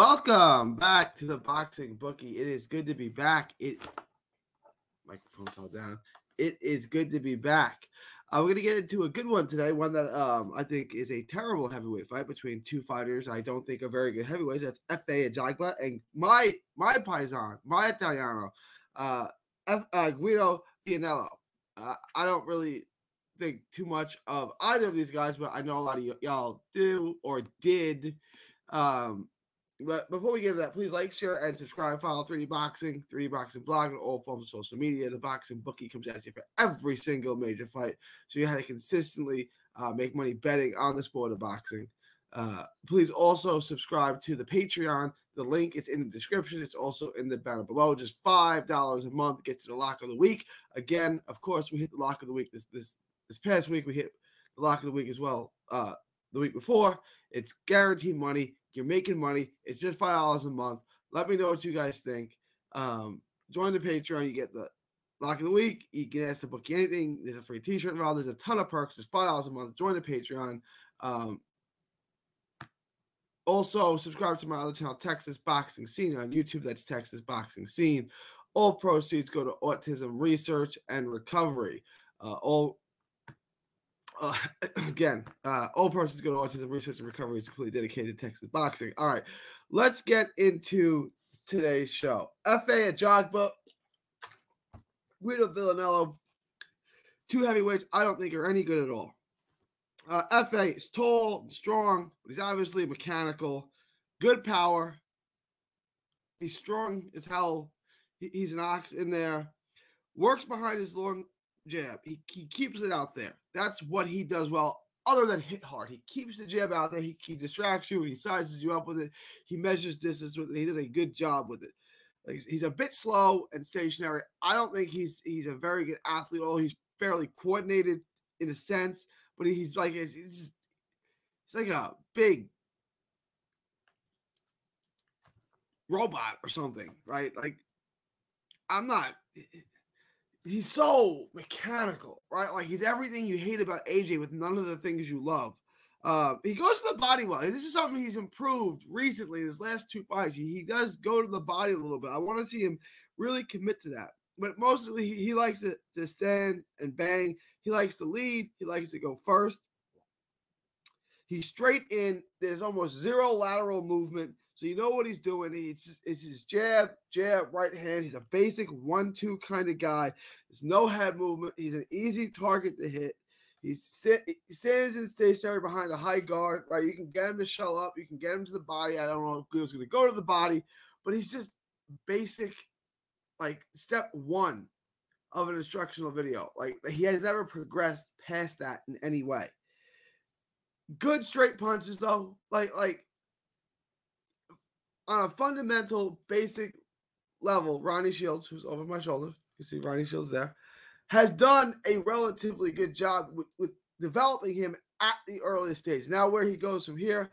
Welcome back to the boxing bookie. It is good to be back. It microphone fell down. It is good to be back. Uh, we're gonna get into a good one today. One that um, I think is a terrible heavyweight fight between two fighters. I don't think are very good heavyweights. That's Efe Ajagba and my my paisan, my Italiano, uh, F, uh, Guido Vianello. Uh, I don't really think too much of either of these guys, but I know a lot of y- y'all do or did. Um, but before we get into that, please like, share, and subscribe. Follow 3D Boxing, 3D Boxing blog, and all forms of social media. The boxing bookie comes at you for every single major fight, so you had to consistently uh, make money betting on the sport of boxing. Uh, please also subscribe to the Patreon. The link is in the description. It's also in the banner below. Just five dollars a month gets to the lock of the week. Again, of course, we hit the lock of the week this this this past week. We hit the lock of the week as well. Uh, the week before, it's guaranteed money. You're making money. It's just five dollars a month. Let me know what you guys think. Um, join the Patreon. You get the lock of the week. You can ask to book anything. There's a free T-shirt involved. There's a ton of perks. There's five dollars a month. Join the Patreon. Um, also, subscribe to my other channel, Texas Boxing Scene on YouTube. That's Texas Boxing Scene. All proceeds go to autism research and recovery. Uh, all uh, again, uh, all person's go to autism research and recovery. It's completely dedicated to Texas boxing. All right, let's get into today's show. Efe Ajagba, Guido Vianello, two heavyweights I don't think are any good at all. Uh, Efe is tall, and strong, but he's obviously mechanical, good power. He's strong as hell. He- he's an ox in there. Works behind his long jab. He, he keeps it out there. That's what he does well, other than hit hard. He keeps the jab out there. He, he distracts you. He sizes you up with it. He measures distance with it. He does a good job with it. He's- he's a bit slow and stationary. I don't think he's he's a very good athlete. Although he's fairly coordinated in a sense, but he's like he's, he's like a big robot or something, right? Like I'm not. He's so mechanical, right? Like he's everything you hate about AJ with none of the things you love. Uh, he goes to the body well. This is something he's improved recently in his last two fights. He, he does go to the body a little bit. I want to see him really commit to that. But mostly he, he likes to, to stand and bang. He likes to lead. He likes to go first. He's straight in. There's almost zero lateral movement. So you know what he's doing. It's, it's his jab, jab, right hand. He's a basic one-two kind of guy. There's no head movement. He's an easy target to hit. He's he stands in stationary behind a high guard, right? You can get him to show up. You can get him to the body. I don't know if Guido's going to go to the body, but he's just basic, like step one of an instructional video. Like he has never progressed past that in any way. Good straight punches though, like like on a fundamental, basic level. Ronnie Shields, who's over my shoulder, you see Ronnie Shields there, has done a relatively good job with, with developing him at the earliest stage. Now, where he goes from here,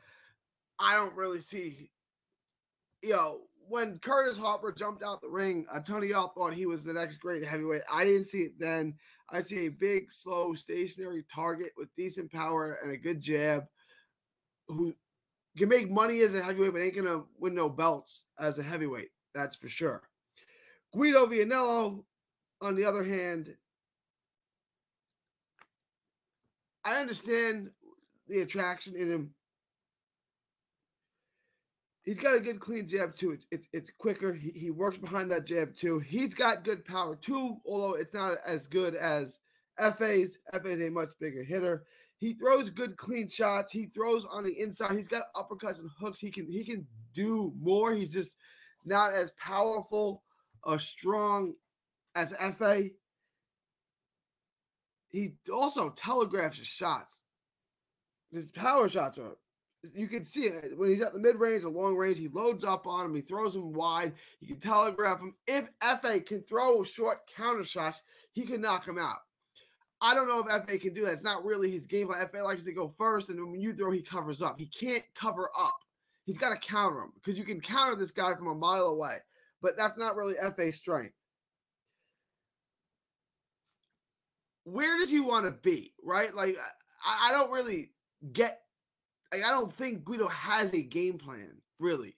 I don't really see. You know, when Curtis Harper jumped out the ring, uh, Tony L thought he was the next great heavyweight. I didn't see it then. I see a big, slow, stationary target with decent power and a good jab who can make money as a heavyweight, but ain't gonna win no belts as a heavyweight. That's for sure. Guido Vianello, on the other hand, I understand the attraction in him. He's got a good clean jab too. It's it's, it's quicker. He, he works behind that jab too. He's got good power too, although it's not as good as Efe's. Efe is a much bigger hitter. He throws good clean shots. He throws on the inside. He's got uppercuts and hooks. He can he can do more. He's just not as powerful or strong as Efe. He also telegraphs his shots. His power shots are you can see it when he's at the mid range or long range. He loads up on him. He throws him wide. You can telegraph him. If Efe can throw short counter shots, he can knock him out. I don't know if Efe can do that. It's not really his game. But Efe likes to go first, and when you throw, he covers up. He can't cover up. He's got to counter him because you can counter this guy from a mile away. But that's not really Efe's strength. Where does he want to be? Right? Like I, I don't really get. Like, I don't think Guido has a game plan. Really,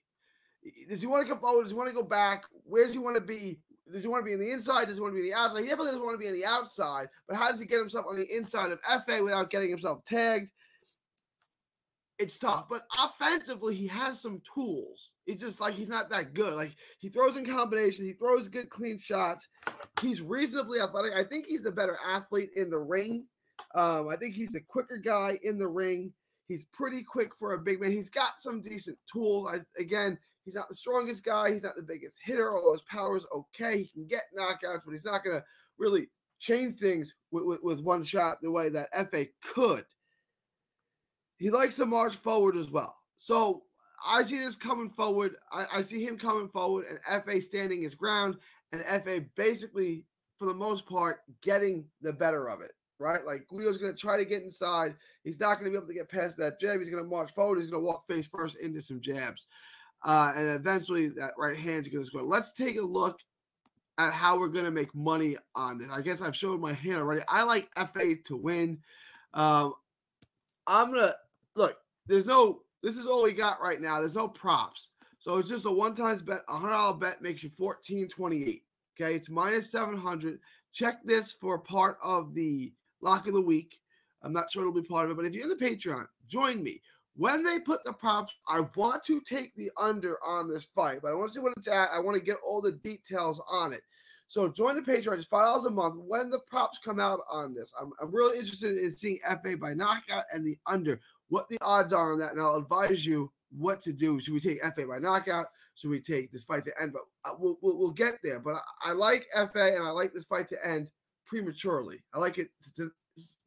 Does he want to come forward? Does he want to go back? Where does he want to be? Does he want to be on the inside? Does he want to be on the outside? He definitely doesn't want to be on the outside, but how does he get himself on the inside of Efe without getting himself tagged? It's tough, but offensively, he has some tools. It's just like he's not that good. Like he throws in combination, he throws good clean shots. He's reasonably athletic. I think he's the better athlete in the ring. Um, I think he's the quicker guy in the ring. He's pretty quick for a big man. He's got some decent tools. I, again, he's not the strongest guy. He's not the biggest hitter, All his power is okay. He can get knockouts, but he's not going to really change things with, with, with one shot the way that Efe could. He likes to march forward as well. So I see this coming forward. I, I see him coming forward and Efe standing his ground and Efe basically, for the most part, getting the better of it right? Like Guido's going to try to get inside. He's not going to be able to get past that jab. He's going to march forward. He's going to walk face first into some jabs. Uh, and eventually that right hand's going to score. Let's take a look at how we're going to make money on this. I guess I've showed my hand already. I like Efe to win. Um, I'm going to look, there's no, this is all we got right now. There's no props. So it's just a one times bet. A hundred dollar bet makes you 1428. Okay, it's minus 700. Check this for part of the lock of the week. I'm not sure it'll be part of it, but if you're in the Patreon, join me. When they put the props, I want to take the under on this fight, but I want to see what it's at. I want to get all the details on it. So join the Patreon, just five dollars a month. When the props come out on this, I'm, I'm really interested in seeing Efe by knockout and the under, what the odds are on that, and I'll advise you what to do. Should we take Efe by knockout? Should we take this fight to end? But uh, we'll, we'll, we'll get there. But I, I, like Efe and I like this fight to end prematurely. I like it to, to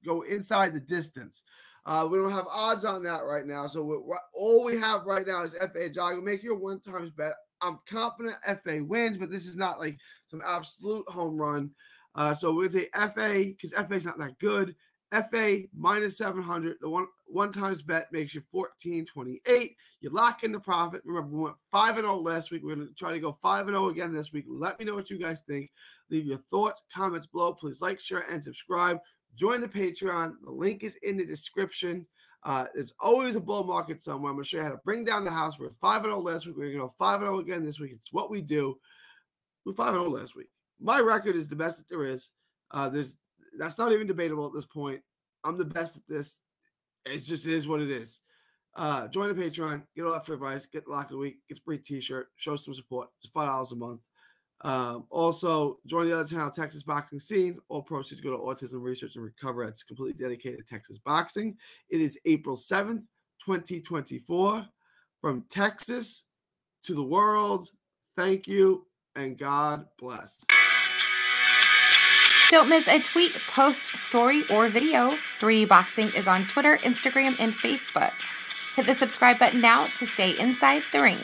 go inside the distance. Uh, we don't have odds on that right now. So all we have right now is Efe Ajagba. Make your one times bet. I'm confident Efe wins, but this is not like some absolute home run. Uh, so we're gonna take Efe because Efe is not that good. Efe minus 700. The one one times bet makes you 1428. You lock in the profit. Remember, we went 5 and 0 last week. We're going to try to go 5 and 0 again this week. Let me know what you guys think. Leave your thoughts, comments below. Please like, share, and subscribe. Join the Patreon. The link is in the description. Uh, there's always a bull market somewhere. I'm going to show you how to bring down the house. We are 5 0 last week. We're going to go 5 0 again this week. It's what we do. We're 5 0 last week. My record is the best that there is. Uh, there's that's not even debatable at this point. I'm the best at this. It's just it is what it is. Uh, join the Patreon, get all that free advice, get the lock of the week, get a free T-shirt, show some support. Five dollars a month. Um, also, join the other channel, Texas Boxing Scene. All proceeds go to Autism Research and Recovery. It's completely dedicated to Texas boxing. It is April 7th, 2024. From Texas to the world, thank you and God bless. Don't miss a tweet, post, story, or video. 3D Boxing is on Twitter, Instagram, and Facebook. Hit the subscribe button now to stay inside the ring.